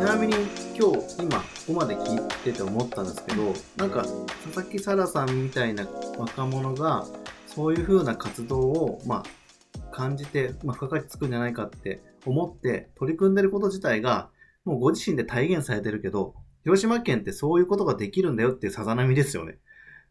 なみに今日、今、ここまで聞いてて思ったんですけど、なんか、佐々木沙羅さんみたいな若者が、そういう風な活動を、まあ、感じて、まあ、付加価値つくんじゃないかって思って取り組んでること自体が、もうご自身で体現されてるけど、広島県ってそういうことができるんだよっていうさざ波ですよね。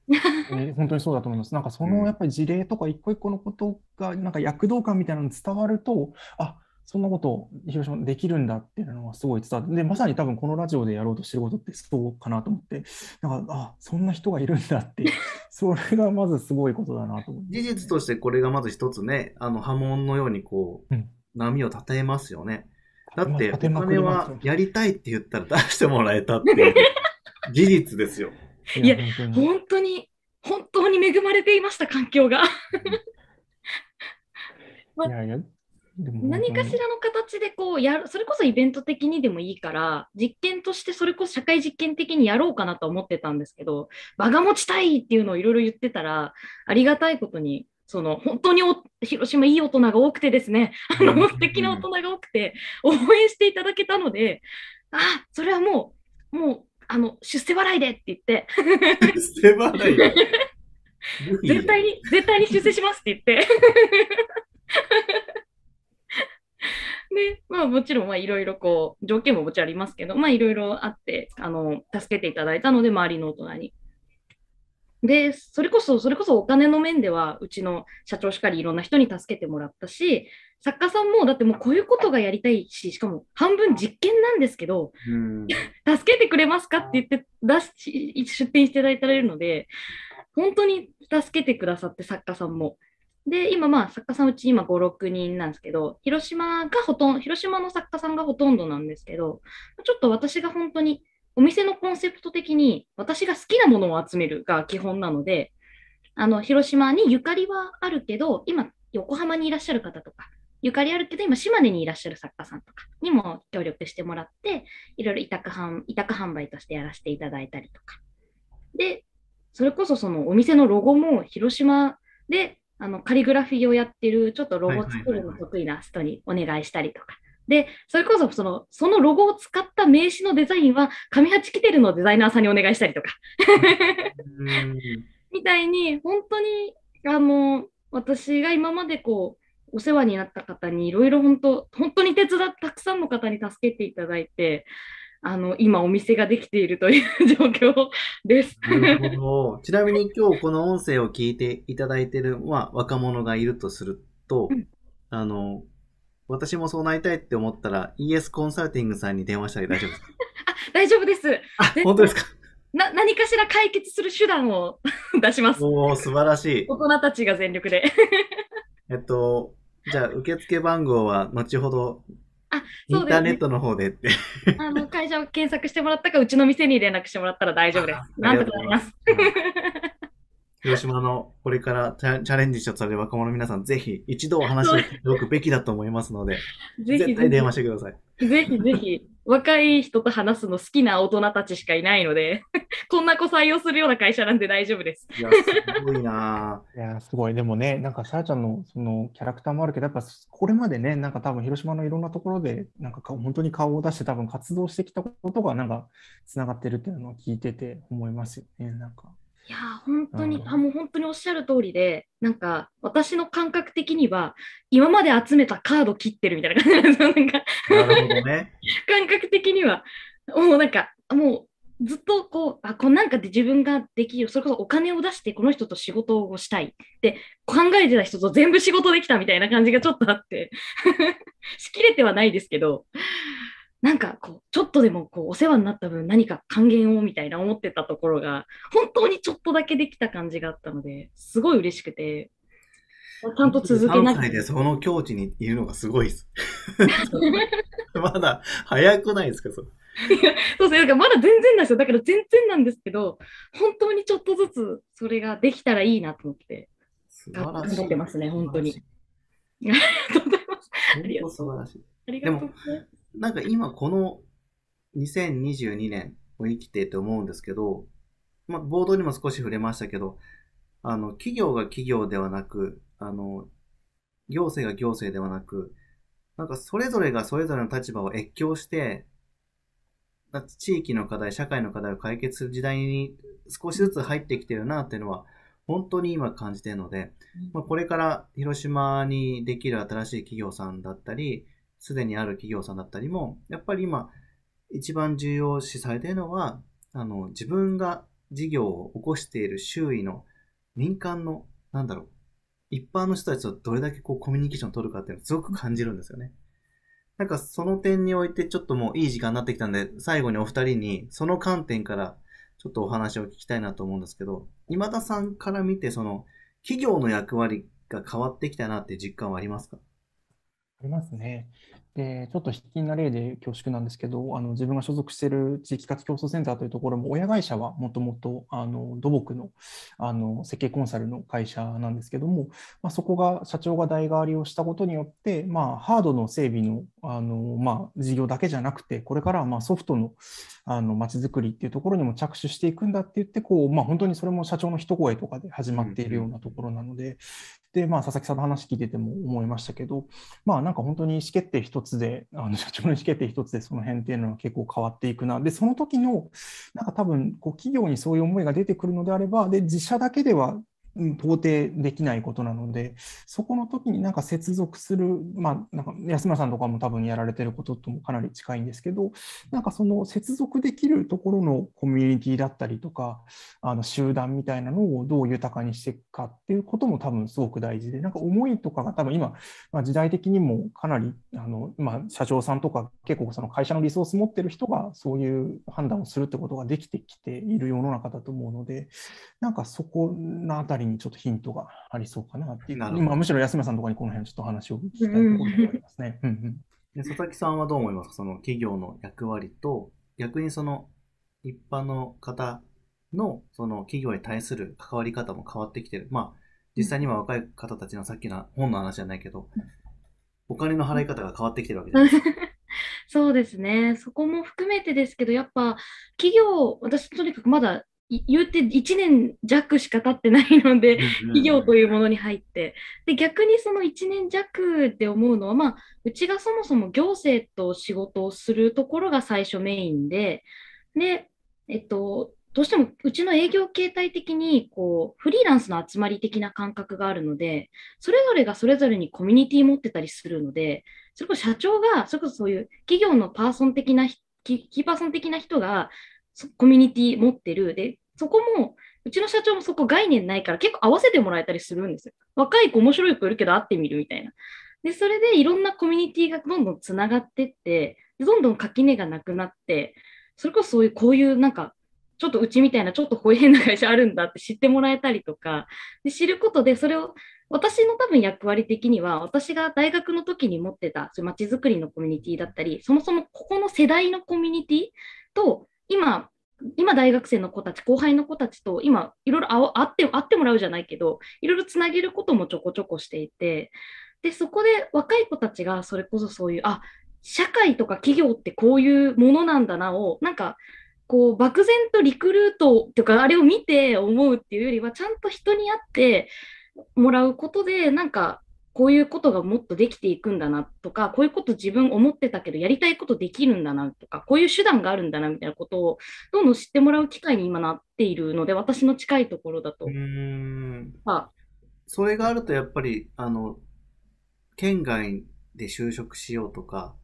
本当にそうだと思います。なんかそのやっぱり事例とか一個一個のことがなんか躍動感みたいなのに伝わると、あそんなこと広島できるんだっていうのはすごい伝わって、でまさに多分このラジオでやろうとしてることってそうかなと思って、なんかあそんな人がいるんだって、それがまずすごいことだなと思って。事実としてこれがまず一つね、あの波紋のようにこう、うん、波を立てますよね。だって、お金はやりたいって言ったら出してもらえたっていう 事実ですよ。いや、本当に、本当に恵まれていました、環境が。ま、いやいや何かしらの形でこうやる、それこそイベント的にでもいいから、実験としてそれこそ社会実験的にやろうかなと思ってたんですけど、場が持ちたいっていうのをいろいろ言ってたら、ありがたいことに、その本当に広島いい大人が多くてですね、あの素敵な大人が多くて、応援していただけたので、あ、それはもう、もうあの、出世払いでって言って。出世払い 絶対に、絶対に出世しますって言って。で、まあもちろん、まあいろいろこう、条件ももちろんありますけど、まあいろいろあって、あの、助けていただいたので、周りの大人に。で、それこそ、それこそお金の面では、うちの社長しかりいろんな人に助けてもらったし、作家さんも、だってもうこういうことがやりたいし、しかも半分実験なんですけど、助けてくれますかって言って出し、出展していただいてるので、本当に助けてくださって、作家さんも。で、今まあ作家さんうち今5、6人なんですけど、広島がほとんど、広島の作家さんがほとんどなんですけど、ちょっと私が本当にお店のコンセプト的に私が好きなものを集めるが基本なので、あの、広島にゆかりはあるけど、今、横浜にいらっしゃる方とか、ゆかりあるけど、今、島根にいらっしゃる作家さんとかにも協力してもらって、いろいろ委託販委託販売としてやらせていただいたりとか。で、それこそそのお店のロゴも広島であのカリグラフィーをやってる、ちょっとロゴ作るの得意な人にお願いしたりとか。で、それこそそのそのロゴを使った名刺のデザインは、上八来てるのデザイナーさんにお願いしたりとか。みたいに、本当に、あの、私が今までこう、お世話になった方にいろいろ本当、本当に手伝たくさんの方に助けていただいて、あの、今お店ができているという状況です。なるほど。ちなみに今日この音声を聞いていただいている、まあ、若者がいるとすると、うん、あの、私もそうなりたいって思ったら ES コンサルティングさんに電話したり大丈夫ですか？あ、大丈夫です。あ、本当ですか？な、何かしら解決する手段を 出します。おお素晴らしい。大人たちが全力で えっと、じゃあ、受付番号は後ほど、あ、そうです、ね、インターネットの方でって。あの、会社を検索してもらったか、うちの店に連絡してもらったら大丈夫です。なんとかなります。広島のこれからチャレンジしされる若者の皆さん、ぜひ一度お話を聞いておくべきだと思いますので、ぜひ絶対電話してください。ぜひぜひ、若い人と話すの好きな大人たちしかいないので、こんな子採用するような会社なんで大丈夫です。いや、すごいな いや、すごい。でもね、なんか、さあちゃんのそのキャラクターもあるけど、やっぱこれまでね、なんか多分広島のいろんなところで、なんか本当に顔を出して多分活動してきたことが、なんか、つながってるっていうのを聞いてて思いますよね、なんか。いや本当に、あもう本当におっしゃる通りで、なんか私の感覚的には、今まで集めたカード切ってるみたいな感じなんですよ。なんかなるほどね。感覚的には、もうなんか、もうずっとこう、あ、こんなんかで自分ができる、それこそお金を出してこの人と仕事をしたいって考えてた人と全部仕事できたみたいな感じがちょっとあって しきれてはないですけど、なんかこう、ちょっとでもこうお世話になった分何か還元をみたいな思ってたところが、本当にちょっとだけできた感じがあったので、すごい嬉しくて、ちゃんと続けなきゃ。3歳でその境地にいるのがすごいです。まだ早くないですか、そそうですね。まだ全然なんですよ。だから全然なんですけど、本当にちょっとずつそれができたらいいなと思って、頑張ってますね、本当に。ありがとうございます。ありがとうございます。ありがとうございます。なんか今この2022年を生きてて思うんですけど、まあ、冒頭にも少し触れましたけど、あの、企業が企業ではなく、あの、行政が行政ではなく、なんかそれぞれがそれぞれの立場を越境して、地域の課題、社会の課題を解決する時代に少しずつ入ってきてるなっていうのは、本当に今感じてるので、まあ、これから広島にできる新しい企業さんだったり、すでにある企業さんだったりも、やっぱり今、一番重要視されているのは、あの、自分が事業を起こしている周囲の民間の、なんだろう、一般の人たちとどれだけこうコミュニケーションを取るかっていうのをすごく感じるんですよね。なんかその点においてちょっともういい時間になってきたんで、最後にお二人にその観点からちょっとお話を聞きたいなと思うんですけど、今田さんから見てその企業の役割が変わってきたなって実感はありますか？ありますね。で、ちょっと引きな例で恐縮なんですけど、あの自分が所属している地域活競争センターというところも、親会社はもともとあの土木のあの設計コンサルの会社なんですけども、まあ、そこが社長が代替わりをしたことによって、まあ、ハードの整備のあの、まあ、事業だけじゃなくて、これからはまあソフトのあの街づくりっていうところにも着手していくんだって言って、こうまあ、本当にそれも社長の一声とかで始まっているようなところなので、で、まあ、佐々木さんの話聞いてても思いましたけど、まあ、なんか本当に意思決定一つで、あの社長の意思決定一つでその辺っていうのは結構変わっていくな。で、その時の、なんか多分、こう企業にそういう思いが出てくるのであれば、で、自社だけでは到底できないことなので、そこの時になんか接続する、まあ、なんか安村さんとかも多分やられてることともかなり近いんですけど、なんかその接続できるところのコミュニティだったりとか、あの集団みたいなのをどう豊かにしていくかっていうことも多分すごく大事で、なんか思いとかが多分今、まあ、時代的にもかなり、あのま、社長さんとか結構その会社のリソース持ってる人がそういう判断をするってことができてきている世の中だと思うので、なんかそこのあたりにちょっとヒントがありそうかなっていう、今むしろ安村さんとかにこの辺ちょっと話を聞きたいところでありますね。で佐々木さんはどう思いますか？その企業の役割と、逆にその一般の方のその企業に対する関わり方も変わってきてる。まあ、実際には若い方たちのさっきの本の話じゃないけど、お金の払い方が変わってきてるわけじゃないですか。そうですね。そこも含めてですけど、やっぱ企業、私とにかくまだ言うて1年弱しか経ってないので、企業というものに入って。で、逆にその1年弱で思うのは、まあ、うちがそもそも行政と仕事をするところが最初メインで、で、えっと、どうしてもうちの営業形態的にこうフリーランスの集まり的な感覚があるので、それぞれがそれぞれにコミュニティ持ってたりするので、それこそ社長が、それこそそういう企業のパーソン的な、キーパーソン的な人がコミュニティ持ってる。で、そこも、うちの社長もそこ概念ないから結構合わせてもらえたりするんですよ。若い子面白い子いるけど会ってみるみたいな。で、それでいろんなコミュニティがどんどんつながってって、どんどん垣根がなくなって、それこそそういう、こういうなんか、ちょっとうちみたいなちょっとこういう変な会社あるんだって 知ってもらえたりとか、で知ることでそれを私の多分役割的には、私が大学の時に持ってた、そういう街づくりのコミュニティだったり、そもそもここの世代のコミュニティと、今、今大学生の子たち、後輩の子たちと今いろいろ会って会ってもらうじゃないけど、いろいろつなげることもちょこちょこしていて、で、そこで若い子たちがそれこそそういう、あ、社会とか企業ってこういうものなんだなを、なんか、こう、漠然とリクルートとか、あれを見て思うっていうよりは、ちゃんと人に会ってもらうことで、なんか、こういうことがもっとできていくんだなとか、こういうこと自分思ってたけど、やりたいことできるんだなとか、こういう手段があるんだなみたいなことを、どんどん知ってもらう機会に今なっているので、私の近いところだと。うんあそれがあると、やっぱり、あの、県外で就職しようとか、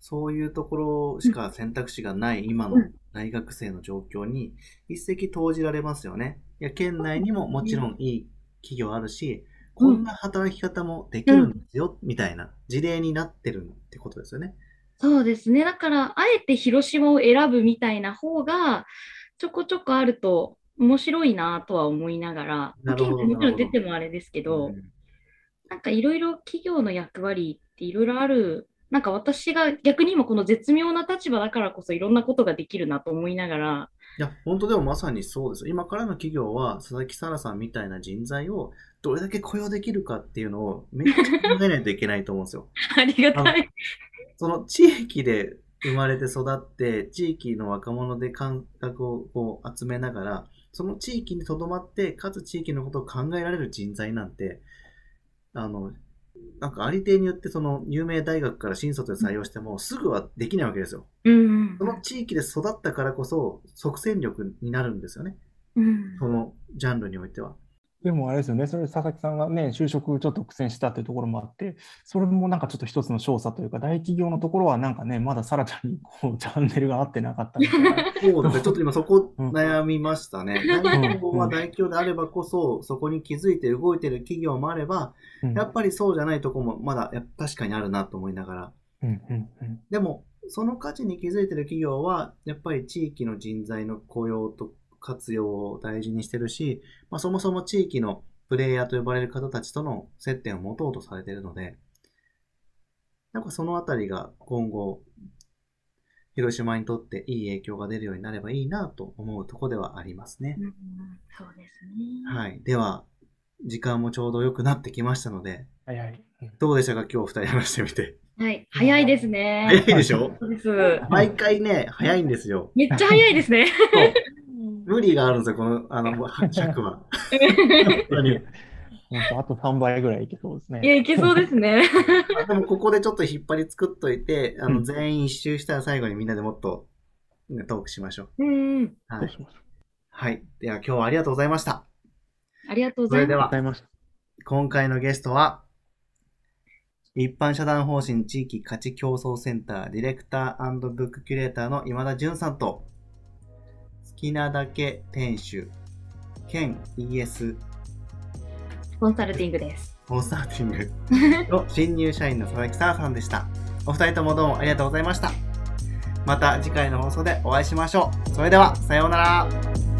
そういうところしか選択肢がない今の大学生の状況に一石投じられますよね。いや、県内にももちろんいい企業あるし、こんな働き方もできるんですよ、みたいな事例になってるってことですよね。そうですね。だから、あえて広島を選ぶみたいな方が、ちょこちょこあると面白いなとは思いながら、もちろん出てもあれですけど、うん、なんかいろいろ企業の役割っていろいろある、なんか私が逆に今この絶妙な立場だからこそいろんなことができるなと思いながら、いや、本当でもまさにそうです。今からの企業は、佐々木沙羅さんみたいな人材をどれだけ雇用できるかっていうのをめっちゃ考えないといけないと思うんですよ。ありがたい。その地域で生まれて育って、地域の若者で感覚をこう集めながら、その地域にとどまって、かつ地域のことを考えられる人材なんて、あの、なんかありていによってその有名大学から新卒で採用してもすぐはできないわけですよ。うんその地域で育ったからこそ即戦力になるんですよね。うんそのジャンルにおいては。でもあれですよね、それ佐々木さんがね、就職ちょっと苦戦したっていうところもあって、それもなんかちょっと一つの勝査というか、大企業のところはなんかね、まださらちゃんにこうチャンネルが合ってなかったみたいな。そうですね。ちょっと今そこうん悩みましたね。大企業は大企業であればこそ、そこに気づいて動いてる企業もあれば、うんやっぱりそうじゃないとこもまだ確かにあるなと思いながら。うんうんうんでも、その価値に気づいてる企業は、やっぱり地域の人材の雇用と活用を大事にしてるし、まあ、そもそも地域のプレイヤーと呼ばれる方たちとの接点を持とうとされているので、なんかそのあたりが今後、広島にとっていい影響が出るようになればいいなと思うところではありますね。うんそうですね。はい。では、時間もちょうど良くなってきましたので、はいどうでしたか？今日二人話してみて。はい。早いですね。早いでしょ？そうです。毎回ね、早いんですよ。めっちゃ早いですね。無理があるんですよ、この、あの、100は。本当に。本当あと3倍ぐらいいけそうですね。いや、いけそうですね。あでも、ここでちょっと引っ張り作っといて、あの、うん全員一周したら最後にみんなでもっと、ね、トークしましょう。うん。はい。どうしましょう。はい。では、今日はありがとうございました。ありがとうございました。今回のゲストは、一般社団法人地域価値共創センターディレクターブックキュレーターの今田淳さんと、好きなだけ店主、兼 ES コンサルティングです。コンサルティングの新入社員の佐々木沙羅さんでした。お二人ともどうもありがとうございました。また次回の放送でお会いしましょう。それでは、さようなら。